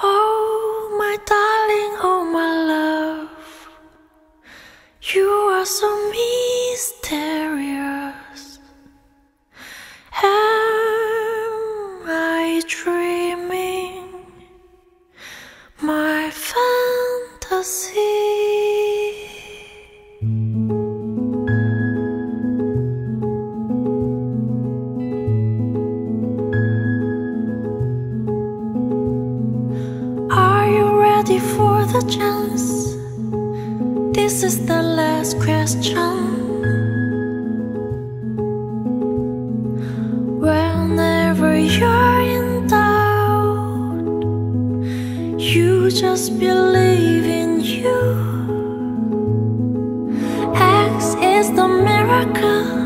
Oh, my darling, oh, my love, you are so mysterious. Am I dreaming my fantasy? Ready for the chance? This is the last question. Whenever you're in doubt, you just believe in you. X is the miracle.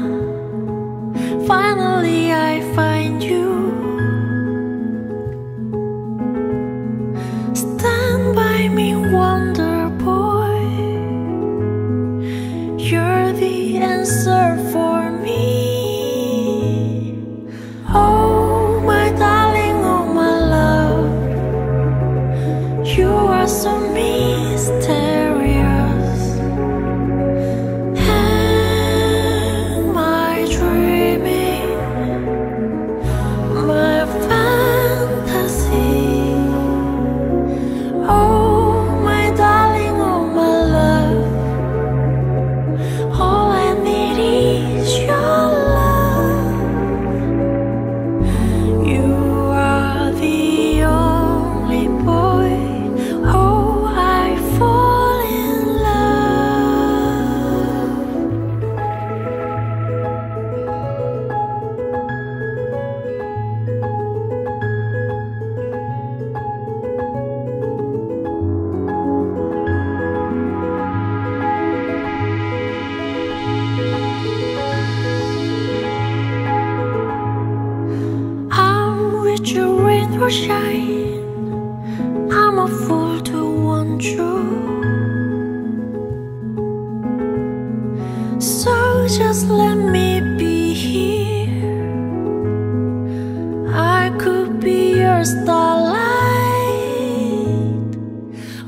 Mysterious. or shine, I'm a fool to want you. So just let me be here. I could be your starlight.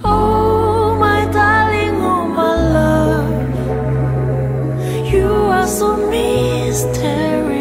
Oh, my darling, oh, my love. You are so mysterious.